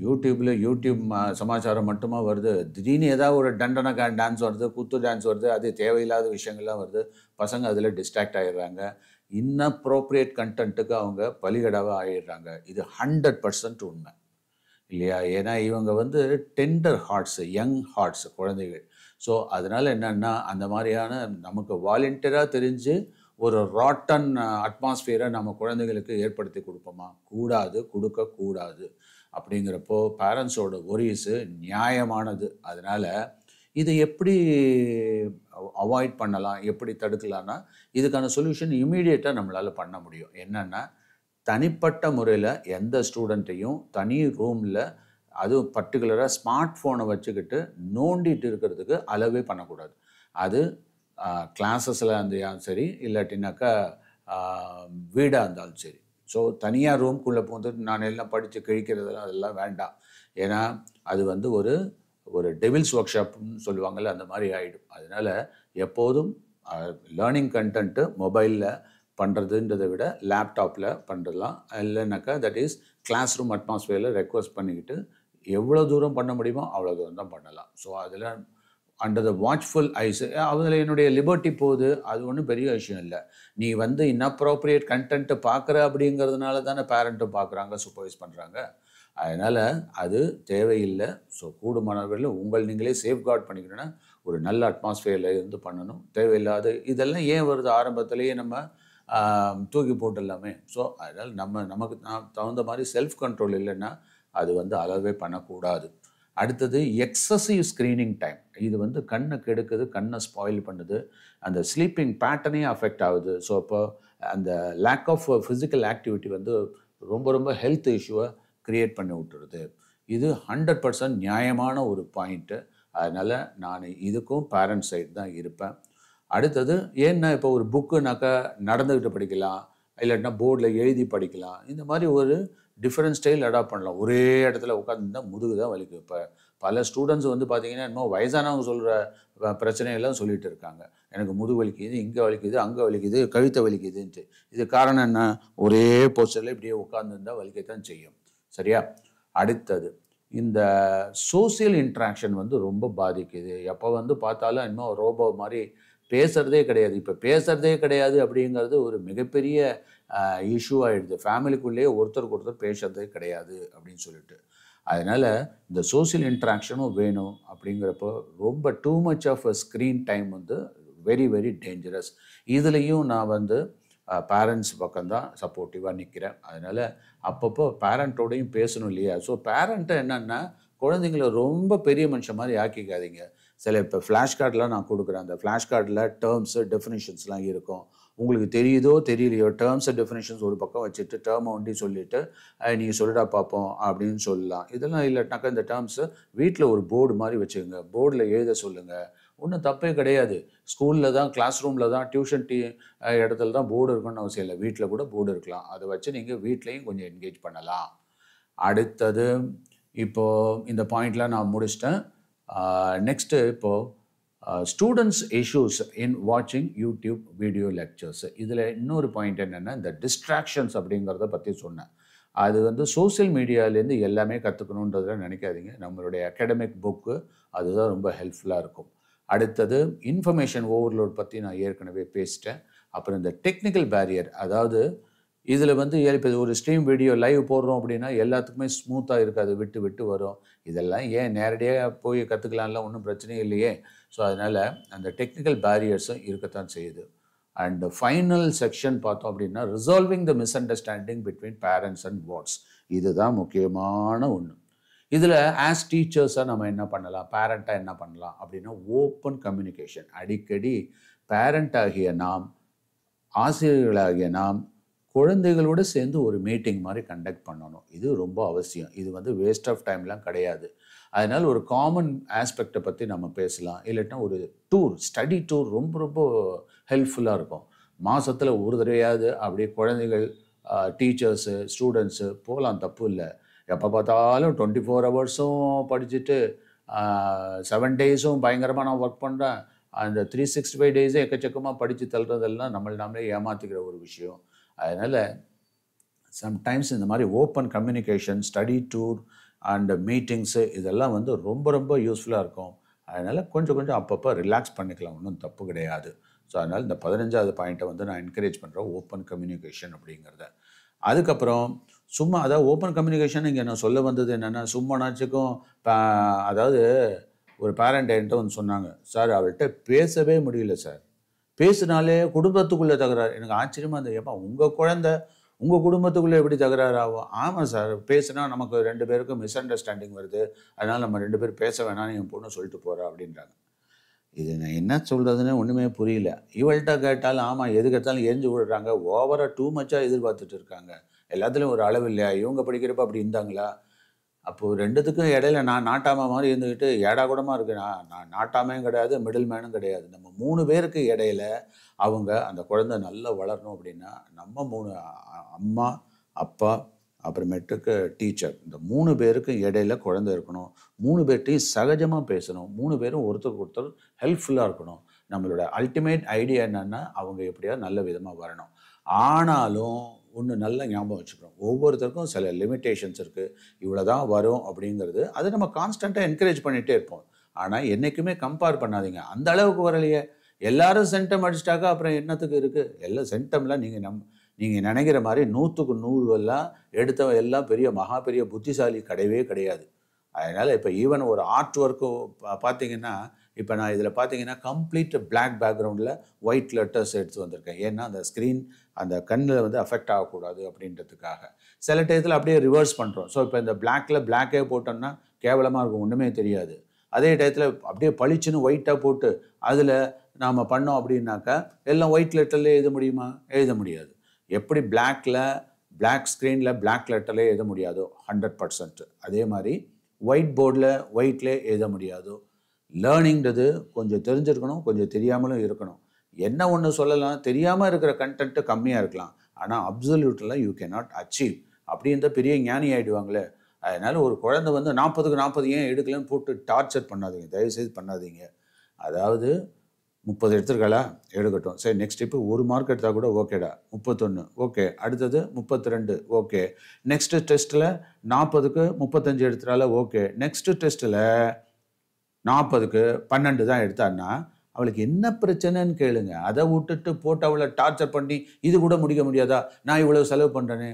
யூடியூப்பில் யூடியூப் சமாச்சாரம் மட்டுமா வருது? திடீர்னு ஏதாவது ஒரு டண்டன டான்ஸ் வருது குத்து டான்ஸ் வருது அது தேவையில்லாத விஷயங்கள்லாம் வருது. பசங்க அதில் டிஸ்ட்ராக்ட் ஆகிடுறாங்க இன்னப்ரோப்ரியேட் கண்டென்ட்டுக்கு அவங்க பலிகடாவாக ஆகிடுறாங்க இது ஹண்ட்ரட் பர்சன்ட் உண்மை. இல்லையா? ஏன்னா இவங்க வந்து டெண்டர் ஹார்ட்ஸு யங் ஹார்ட்ஸ் குழந்தைகள். ஸோ அதனால் என்னென்னா அந்த மாதிரியான நமக்கு வாலண்டியராக தெரிஞ்சு ஒரு ராட்டன் அட்மாஸ்பியரை நம்ம குழந்தைகளுக்கு ஏற்படுத்தி கொடுப்போமா? கூடாது கொடுக்கக்கூடாது அப்படிங்கிறப்போ பேரண்ட்ஸோட ஒரிஸு நியாயமானது. அதனால் இதை எப்படி அவாய்ட் பண்ணலாம்? எப்படி தடுக்கலான்னா இதுக்கான சொல்யூஷன் இமீடியட்டாக நம்மளால் பண்ண முடியும். என்னென்னா தனிப்பட்ட முறையில் எந்த ஸ்டூடெண்ட்டையும் தனி ரூமில் அதுவும் பர்டிகுலராக ஸ்மார்ட் ஃபோனை வச்சுக்கிட்டு நோண்டிட்டு இருக்கிறதுக்கு அளவே பண்ணக்கூடாது. அது கிளாஸஸில் இருந்தாலும் சரி இல்லாட்டினாக்கா வீடாக இருந்தாலும் சரி. ஸோ தனியாக ரூம்குள்ளே போகிறது நான் எல்லாம் படித்து கிழிக்கிறதெல்லாம் அதெல்லாம் வேண்டாம். ஏன்னா அது வந்து ஒரு ஒரு டெவில்ஸ் ஒர்க் ஷாப்னு சொல்லுவாங்கள்ல அந்த மாதிரி ஆகிடும் அதனால் எப்போதும் லேர்னிங் கண்டென்ட்டு மொபைலில் பண்ணுறதுன்றதை விட லேப்டாப்பில் பண்ணுறதுலாம் இல்லைனாக்கா தட் இஸ் கிளாஸ் ரூம் அட்மாஸ்ஃபியரில் ரெக்வஸ்ட் பண்ணிக்கிட்டு எவ்வளோ தூரம் பண்ண முடியுமோ அவ்வளோ தூரம் தான் பண்ணலாம். ஸோ அதில் அண்டர் த வாட்ச்ஃபுல் ஐஸ் அதில் என்னுடைய லிபர்ட்டி போகுது. அது ஒன்றும் பெரிய விஷயம் இல்லை. நீ வந்து இன்அப்ரோப்ரியேட் கண்டென்ட்டு பார்க்குற அப்படிங்கிறதுனால தானே பேரண்ட்டும் பார்க்குறாங்க சூப்பர்வைஸ் பண்ணுறாங்க அதனால் அது தேவையில்லை. ஸோ கூடுமானவர்கள் உங்கள் நீங்களே சேஃப்கார்ட் பண்ணிக்கணும்னா ஒரு நல்ல அட்மாஸ்ஃபியரில் இருந்து பண்ணணும். தேவையில்லாத இதெல்லாம் ஏன் வருது? ஆரம்பத்துலேயே நம்ம தூக்கி போட்டுடலாமே. ஸோ அதனால் நம்ம நமக்கு தகுந்த மாதிரி செல்ஃப் கண்ட்ரோல் இல்லைன்னா அது வந்து அளவே பண்ணக்கூடாது. அடுத்தது எக்ஸசிவ் ஸ்க்ரீனிங் டைம் இது வந்து கண்ணை கெடுக்குது கண்ணை ஸ்பாயில் பண்ணுது. அந்த ஸ்லீப்பிங் பேட்டர்னே அஃபெக்ட் ஆகுது. ஸோ அப்போ அந்த லேக் ஆஃப் ஃபிசிக்கல் ஆக்டிவிட்டி வந்து ரொம்ப ரொம்ப ஹெல்த் இஷ்யூவை க்ரியேட் பண்ணி விட்டுருது. இது ஹண்ட்ரட் பர்சன்ட் நியாயமான ஒரு பாயிண்ட்டு அதனால் நான் இதுக்கும் பேரண்ட்ஸ் சைடு தான் இருப்பேன். அடுத்தது ஏன்னா இப்போ ஒரு புக்குனாக்கா நடந்துக்கிட்டு படிக்கலாம். இல்லாட்டினா போர்டில் எழுதி படிக்கலாம். இந்த மாதிரி ஒரு டிஃப்ரெண்ட் ஸ்டைல் அடாப்ட் பண்ணலாம். ஒரே இடத்துல உட்காந்துருந்தா முதுகு தான் வலிக்கும். இப்போ பல ஸ்டூடெண்ட்ஸ் வந்து பார்த்தீங்கன்னா இன்னும் வயசானவங்க சொல்கிற பிரச்சனையெல்லாம் சொல்லிட்டு இருக்காங்க. எனக்கு முதுகு வலிக்குது இங்கே வலிக்குது அங்கே வலிக்குது கழுத்தை வலிக்குதுன்ட்டு. இது காரணம் என்ன? ஒரே போஸ்டரில் இப்படியே உட்காந்துருந்தா வலிக்கத்தான் செய்யும். சரியா? அடுத்தது இந்த சோசியல் இன்ட்ராக்ஷன் வந்து ரொம்ப பாதிக்குது. எப்போ வந்து பார்த்தாலும் இன்னும் ரோபோ மாதிரி பேசுகிறதே கிடையாது. இப்போ பேசுகிறதே கிடையாது அப்படிங்கிறது ஒரு மிகப்பெரிய இஷ்யூ ஆகிடுது ஃபேமிலிக்குள்ளேயே ஒருத்தருக்கு ஒருத்தர் பேசுறதே கிடையாது அப்படின்னு சொல்லிட்டு. அதனால் இந்த சோசியல் இன்ட்ராக்ஷனும் வேணும் அப்படிங்கிறப்போ ரொம்ப too much of screen time வந்து வெரி வெரி டேஞ்சரஸ் இதுலேயும் நான் வந்து பேரண்ட்ஸ் பக்கம்தான் சப்போர்ட்டிவாக நிற்கிறேன் அதனால் அப்பப்போ பேரண்ட்டோடையும் பேசணும் இல்லையா? ஸோ பேரண்ட்டை என்னென்னா குழந்தைங்கள ரொம்ப பெரிய மனுஷன் மாதிரி ஆக்கிக்காதீங்க. சில இப்போ ஃப்ளாஷ் கார்டெலாம் நான் கொடுக்குறேன். அந்த ஃப்ளாஷ் கார்டில் டேர்ம்ஸு டெஃபினிஷன்ஸ்லாம் இருக்கும். உங்களுக்கு தெரியுதோ தெரியலையோ டேர்ம்ஸ் அண்ட் டெஃபினேஷன்ஸ் ஒரு பக்கம் வச்சுட்டு டேர்மை ஒண்டி சொல்லிவிட்டு நீங்கள் சொல்லிடா பார்ப்போம் அப்படின்னு சொல்லலாம். இதெல்லாம் இல்லைனாக்கா இந்த டேர்ம்ஸு வீட்டில் ஒரு போர்டு மாதிரி வச்சுக்கோங்க. போர்டில் எழுத சொல்லுங்கள் ஒன்றும் தப்பே கிடையாது. ஸ்கூலில் தான் கிளாஸ் ரூமில் தான் டியூஷன் டீ இடத்துல தான் போர்டு இருக்கணும்னு அவசியம் இல்லை. வீட்டில் கூட போர்டு இருக்கலாம். அதை வச்சு நீங்கள் வீட்லேயும் கொஞ்சம் என்கேஜ் பண்ணலாம். அடுத்தது இப்போது இந்த பாயிண்ட்லாம் நான் முடிச்சிட்டேன். நெக்ஸ்ட்டு இப்போது ஸ்டூடெண்ட்ஸ் இஷ்யூஸ் இன் வாட்சிங் யூடியூப் வீடியோ லெக்சர்ஸ் இதில் இன்னொரு பாயிண்ட் என்னென்னா இந்த டிஸ்ட்ராக்ஷன்ஸ் அப்படிங்கிறத பற்றி சொன்னேன். அது வந்து சோசியல் மீடியாலேருந்து எல்லாமே கற்றுக்கணுன்றதை நினைக்காதீங்க. நம்மளுடைய அகாடமிக் புக்கு அதுதான் ரொம்ப ஹெல்ப்ஃபுல்லாக இருக்கும். அடுத்தது இன்ஃபர்மேஷன் ஓவர்லோட் பற்றி நான் ஏற்கனவே பேசிட்டேன். அப்புறம் இந்த டெக்னிக்கல் பேரியர் அதாவது இதில் வந்து இப்போ ஒரு ஸ்ட்ரீம் வீடியோ லைவ் போடுறோம் அப்படின்னா எல்லாத்துக்குமே ஸ்மூத்தாக இருக்காது விட்டு விட்டு வரும். இதெல்லாம் ஏன் நேரடியாக போய் கற்றுக்கலாம்லாம் ஒன்றும் பிரச்சனையும் இல்லையே. ஸோ அதனால் அந்த டெக்னிக்கல் பேரியர்ஸும் இருக்கத்தான் செய்யுது. அண்ட் ஃபைனல் செக்ஷன் பார்த்தோம் அப்படின்னா resolving the misunderstanding between parents and wards இதுதான் முக்கியமான ஒன்று இதில் ஆஸ் டீச்சர்ஸாக நம்ம என்ன பண்ணலாம்? பேரண்ட்டாக என்ன பண்ணலாம்? அப்படின்னா ஓப்பன் கம்யூனிகேஷன் அடிக்கடி பேரண்ட் ஆகிய நாம் ஆசிரியர்களாகிய நாம் குழந்தைகளோடு சேர்ந்து ஒரு மீட்டிங் மாதிரி கண்டக்ட் பண்ணணும். இது ரொம்ப அவசியம். இது வந்து வேஸ்ட் ஆஃப் டைம்லாம் கிடையாது. அதனால் ஒரு காமன் ஆஸ்பெக்டை பற்றி நம்ம பேசலாம். இல்லைன்னா ஒரு டூர் ஸ்டடி டூர் ரொம்ப ரொம்ப ஹெல்ப்ஃபுல்லாக இருக்கும். மாதத்தில் ஒரு தடவையாவது அப்படியே குழந்தைகள் டீச்சர்ஸு ஸ்டூடெண்ட்ஸு போகலாம். தப்பு இல்லை. எப்போ பார்த்தாலும் டுவெண்ட்டி ஃபோர் ஹவர்ஸும் படிச்சுட்டு செவன் டேஸும் பயங்கரமாக நான் ஒர்க் பண்ணுறேன் அந்த த்ரீ சிக்ஸ்டி ஃபைவ் டேஸே எக்கச்சக்கமாக படித்து தள்ளுறதெல்லாம் நம்மளை நாமளே ஏமாற்றிக்கிற ஒரு விஷயம். அதனால் சம்டைம்ஸ் இந்த மாதிரி open communication study tour and meetings இதெல்லாம் வந்து ரொம்ப ரொம்ப யூஸ்ஃபுல்லாக இருக்கும். அதனால் கொஞ்சம் கொஞ்சம் அப்பப்போ ரிலாக்ஸ் பண்ணிக்கலாம். ஒன்றும் தப்பு கிடையாது. ஸோ அதனால் இந்த பதினஞ்சாவது பாயிண்ட்டை வந்து நான் என்கரேஜ் பண்ணுறேன் ஓப்பன் கம்யூனிகேஷன் அப்படிங்கிறத. அதுக்கப்புறம் சும்மா அதாவது ஓப்பன் கம்யூனிகேஷன் இங்கே நான் சொல்ல வந்தது என்னென்னா சும்மானாச்சுக்கும் அதாவது ஒரு பேரண்ட் என்கிட்ட வந்து சொன்னாங்க. சார் அவள்கிட்ட பேசவே முடியல சார் பேசினாலே குடும்பத்துக்குள்ளே தகராறு. எனக்கு ஆச்சரியமாக இருந்தது. ஏப்பா உங்கள் குழந்த உங்கள் குடும்பத்துக்குள்ளே எப்படி தகராறு ஆகும் ஆமாம் சார். பேசுனா நமக்கு ரெண்டு பேருக்கும் மிஸ் அண்டர்ஸ்டாண்டிங் வருது. அதனால் நம்ம ரெண்டு பேரும் பேச வேணாம்னு என் பொண்ணு சொல்லிட்டு போகிறா அப்படின்றாங்க. இது நான் என்ன சொல்கிறதுன்னு ஒன்றுமே புரியல. இவள்கிட்ட கேட்டாலும் ஆமாம் எது கேட்டாலும் எரிஞ்சு விடுறாங்க. ஓவராக டூ மச்சாக எதிர்பார்த்துட்டு இருக்காங்க. எல்லாத்துலேயும் ஒரு அளவு இல்லையா? இவங்க படிக்கிறப்ப அப்படி இருந்தாங்களா? அப்போது ரெண்டுத்துக்கும் இடையில நான் நாட்டாம மாதிரி இருந்துக்கிட்டு ஏடா கூடமாக இருக்குண்ணா நான் நாட்டாமையும் கிடையாது மிடில் மேனும் கிடையாது. நம்ம மூணு பேருக்கு இடையில அவங்க அந்த குழந்தை நல்லா வளரணும் அப்படின்னா நம்ம மூணு அம்மா அப்பா அப்புறமேட்டுக்கு டீச்சர் இந்த மூணு பேருக்கும் இடையில குழந்தை இருக்கணும். மூணு பேர்ட்டையும் சகஜமாக பேசணும். மூணு பேரும் ஒருத்தருக்கு ஒருத்தர் ஹெல்ப்ஃபுல்லாக இருக்கணும். நம்மளோட அல்டிமேட் ஐடியா என்னென்னா அவங்க எப்படியாவது நல்ல விதமாக வரணும். ஆனாலும் ஒன்று நல்ல ஞாபகம் வச்சுக்கிறோம் ஒவ்வொருத்தருக்கும் சில லிமிட்டேஷன்ஸ் இருக்குது இவ்வளோ தான் வரும் அப்படிங்கிறது அதை நம்ம கான்ஸ்டண்ட்டாக என்கரேஜ் பண்ணிகிட்டே இருப்போம். ஆனால் என்றைக்குமே கம்பேர் பண்ணாதீங்க. அந்த அளவுக்கு வரலையே. எல்லாரும் சென்டம் அடிச்சிட்டாக்கா அப்புறம் என்னத்துக்கு இருக்குது எல்லாம் சென்டம்லாம் நீங்கள் நம் நீங்கள் நினைக்கிற மாதிரி நூற்றுக்கு நூறு எல்லாம் எடுத்த எல்லாம் பெரிய மகா பெரிய புத்திசாலி கிடையவே கிடையாது. அதனால் இப்போ ஈவன் ஒரு ஆர்ட் ஒர்க்கு பார்த்தீங்கன்னா இப்போ நான் இதில் பார்த்தீங்கன்னா கம்ப்ளீட் பிளாக் பேக்ரவுண்டில் ஒயிட் லெட்டர்ஸ் எடுத்து வந்திருக்கேன். ஏன்னா அந்த ஸ்க்ரீன் அந்த கண்ணில் வந்து அஃபெக்ட் ஆகக்கூடாது அப்படின்றதுக்காக. சில டயத்தில் அப்படியே ரிவர்ஸ் பண்ணுறோம் ஸோ இப்போ இந்த பிளாக்கில் பிளாக்கே போட்டோம்னா கேவலமாக இருக்கும் ஒன்றுமே தெரியாது. அதே டயத்தில் அப்படியே பளிச்சுன்னு ஒயிட்டாக போட்டு அதில் நாம் பண்ணோம் அப்படின்னாக்கா எல்லாம் ஒயிட் லெட்டர்லேயே எழுத முடியுமா? எழுத முடியாது. எப்படி பிளாக்கில் பிளாக் ஸ்க்ரீனில் பிளாக் லெட்டர்லேயே எழுத முடியாதோ? ஹண்ட்ரட் பர்சன்ட் அதே மாதிரி ஒயிட் போர்டில் ஒயிட்லேயே எழுத முடியாதோ? லேர்னிங்கிறது கொஞ்சம் தெரிஞ்சிருக்கணும் கொஞ்சம் தெரியாமலும் இருக்கணும். என்ன ஒன்று சொல்லலாம்? தெரியாமல் இருக்கிற கண்டென்ட்டு கம்மியாக இருக்கலாம். ஆனால் absolutely you can not achieve அப்படின்ற பெரிய ஞானி ஆகிடுவாங்களே அதனால் ஒரு குழந்தை வந்து நாற்பதுக்கு நாற்பது ஏன் எடுக்கலன்னு போட்டு டார்ச்சர் பண்ணாதீங்க. தயவுசெய்து பண்ணாதீங்க. அதாவது முப்பது எடுத்துருக்காளா? எடுக்கட்டும். சரி நெக்ஸ்ட் இப்போ ஒரு மார்க் எடுத்தால் கூட ஓகேடா முப்பத்தொன்று ஓகே அடுத்தது முப்பத்தி ரெண்டு ஓகே நெக்ஸ்ட்டு டெஸ்ட்டில் நாற்பதுக்கு முப்பத்தஞ்சு எடுத்துட்டால ஓகே நெக்ஸ்ட்டு டெஸ்ட்டில் நாற்பதுக்கு பன்னெண்டு தான் எடுத்தான்னா அவளுக்கு என்ன பிரச்சனைன்னு கேளுங்க. அதை விட்டுட்டு போட்டு அவளை டார்ச்சர் பண்ணி இது கூட முடிக்க முடியாதா? நான் இவ்வளோ செலவு பண்ணுறேனே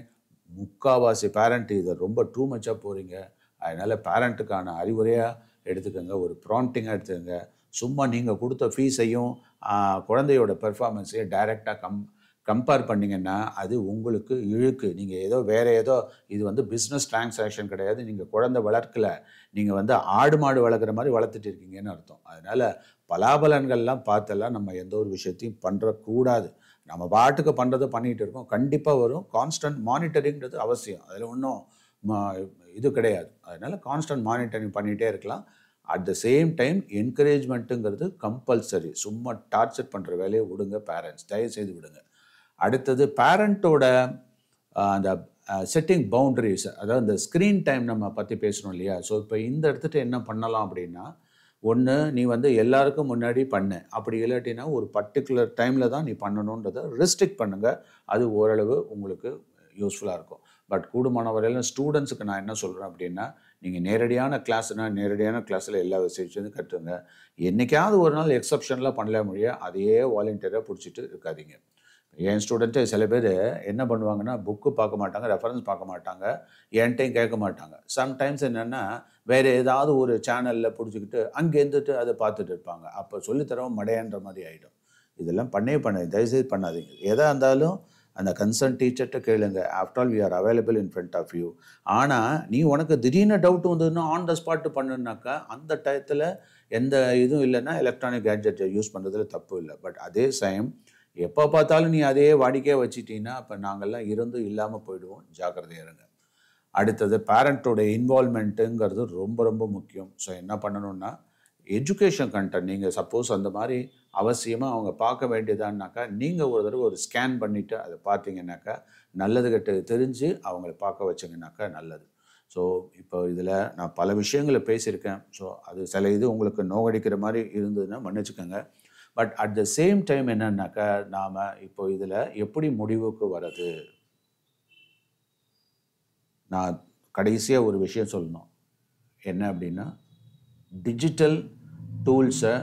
முக்காவாசி பேரண்ட் இதை ரொம்ப டூ மச்சாக போகிறீங்க அதனால் பேரண்ட்டுக்கான அறிவுரையாக எடுத்துக்கோங்க. ஒரு ப்ராம்ப்டிங்காக எடுத்துக்கோங்க. சும்மா நீங்கள் கொடுத்த ஃபீஸையும் குழந்தையோட பெர்ஃபார்மன்ஸையும் டைரெக்டாக கம் கம்பேர் பண்ணிங்கன்னா அது உங்களுக்கு இழுக்கு. நீங்கள் ஏதோ வேறு ஏதோ இது வந்து பிஸ்னஸ் டிரான்சாக்ஷன் கிடையாது. நீங்கள் குழந்தை வளர்க்கல. நீங்கள் வந்து ஆடு மாடு வளர்க்குற மாதிரி வளர்த்துட்டு இருக்கீங்கன்னு அர்த்தம். அதனால் பலாபலன்கள்லாம் பார்த்தெல்லாம் நம்ம எந்த ஒரு விஷயத்தையும் பண்ணுறக்கூடாது நம்ம பாட்டுக்கு பண்ணுறதை பண்ணிகிட்டு இருக்கோம். கண்டிப்பாக வரும். கான்ஸ்டன்ட் மானிட்டரிங்கிறது அவசியம். அதில் ஒன்றும் இது கிடையாது. அதனால் கான்ஸ்டன்ட் மானிட்டரிங் பண்ணிகிட்டே இருக்கலாம். அட் த சேம் டைம் என்கரேஜ்மெண்ட்டுங்கிறது கம்பல்சரி சும்மா டார்ச்சர் பண்ணுற வேலையை விடுங்க பேரண்ட்ஸ் தயவுசெய்து விடுங்க. அடுத்தது பேரண்ட்டோட அந்த செட்டிங் பவுண்டரிஸ் அதாவது இந்த ஸ்க்ரீன் டைம் நம்ம பற்றி பேசணும் இல்லையா? ஸோ இப்போ இந்த இடத்துட்டு என்ன பண்ணலாம் அப்படின்னா ஒன்று நீ வந்து எல்லாருக்கும் முன்னாடி பண்ணு. அப்படி இல்லாட்டினா ஒரு பர்டிகுலர் டைமில் தான் நீ பண்ணணுன்றதை ரெஸ்ட்ரிக்ட் பண்ணுங்கள் அது ஓரளவு உங்களுக்கு யூஸ்ஃபுல்லாக இருக்கும். பட் கூடுமான வரையிலும் ஸ்டூடெண்ட்ஸுக்கு நான் என்ன சொல்கிறேன் அப்படின்னா நீங்கள் நேரடியான கிளாஸ்னால் நேரடியான கிளாஸில் எல்லா விஷயத்தையும் கற்றுங்க என்றைக்காவது ஒரு நாள் எக்ஸப்ஷன்லாம் பண்ணல முடிய அதையே வாலண்டியராக பிடிச்சிட்டு இருக்காதீங்க. என் ஸ்டூடெண்ட்டு சில பேர் என்ன பண்ணுவாங்கன்னா புக்கு பார்க்க மாட்டாங்க ரெஃபரன்ஸ் பார்க்க மாட்டாங்க என்கிட்டையும் கேட்க மாட்டாங்க. சம்டைம்ஸ் என்னென்னா வேறு ஏதாவது ஒரு சேனலில் பிடிச்சிக்கிட்டு அங்கே இருந்துட்டு அதை பார்த்துட்டு இருப்பாங்க. அப்போ சொல்லித்தரவும் மடையன்ற மாதிரி ஆகிடும் இதெல்லாம் பண்ணே பண்ணாது தயவுசெய்து பண்ணாதீங்க. எதாக இருந்தாலும் அந்த கன்சர்ன் டீச்சர்கிட்ட கேளுங்க. After all we are available in front of you ஆனால் நீ உனக்கு திடீர்னு டவுட் வந்ததுன்னா ஆன் த ஸ்பாட்டு பண்ணுனாக்கா அந்த டயத்தில் எந்த இதுவும் இல்லைன்னா எலக்ட்ரானிக் கேட்ஜெட்டை யூஸ் பண்ணுறதுல தப்பு இல்லை. பட் அதே சமயம் எப்போ பார்த்தாலும் நீ அதே வாடிக்கையாக வச்சிட்டீங்கன்னா அப்போ நாங்கள்லாம் இருந்தும் இல்லாமல் போயிடுவோம். ஜாக்கிரதையாக இருங்க. அடுத்தது பேரண்ட்டோட இன்வால்மெண்ட்டுங்கிறது ரொம்ப ரொம்ப முக்கியம். ஸோ என்ன பண்ணணும்னா எஜுகேஷன் கண்டென்ட் நீங்கள் சப்போஸ் அந்த மாதிரி அவசியமாக அவங்க பார்க்க வேண்டியதான்னாக்கா நீங்கள் ஒரு தடவை ஒரு ஸ்கேன் பண்ணிவிட்டு அதை பார்த்தீங்கன்னாக்கா நல்லது கெட்டது தெரிஞ்சு அவங்கள பார்க்க வச்சிங்கனாக்கா நல்லது. ஸோ இப்போ இதில் நான் பல விஷயங்களை பேசியிருக்கேன். ஸோ அது சில இது உங்களுக்கு நோகடிக்கிற மாதிரி இருந்ததுன்னா மன்னிச்சுக்கோங்க. But at the same time என்னன்னாக்கா நாம் இப்போ இதில் எப்படி முடிவுக்கு வர்றது? நான் கடைசியாக ஒரு விஷயம் சொல்லணும். என்ன அப்படின்னா டிஜிட்டல் டூல்ஸை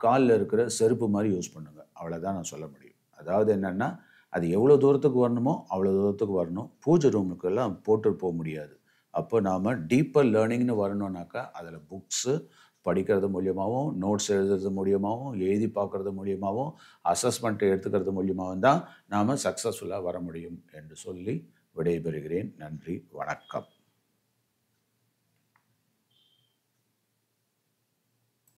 காலில் இருக்கிற செருப்பு மாதிரி யூஸ் பண்ணுங்கள் அவ்வளோதான் நான் சொல்ல முடியும். அதாவது என்னென்னா அது எவ்வளோ தூரத்துக்கு வரணுமோ அவ்வளோ தூரத்துக்கு வரணும். பூஜை ரூமுக்கெல்லாம் போட்டு போக முடியாது. அப்போ நாம் டீப்பர் லேர்னிங்னு வரணுன்னாக்கா அதில் புக்ஸு படிக்கிறது மூலியமாகவும் நோட்ஸ் எழுதுறது மூலியமாகவும் எழுதி பார்க்குறது மூலியமாகவும் அசஸ்மெண்ட்டை எடுத்துக்கிறது மூலியமாகவும் தான் நாம் சக்ஸஸ்ஃபுல்லாக வர முடியும் என்று சொல்லி விடைபெறுகிறேன். நன்றி வணக்கம்.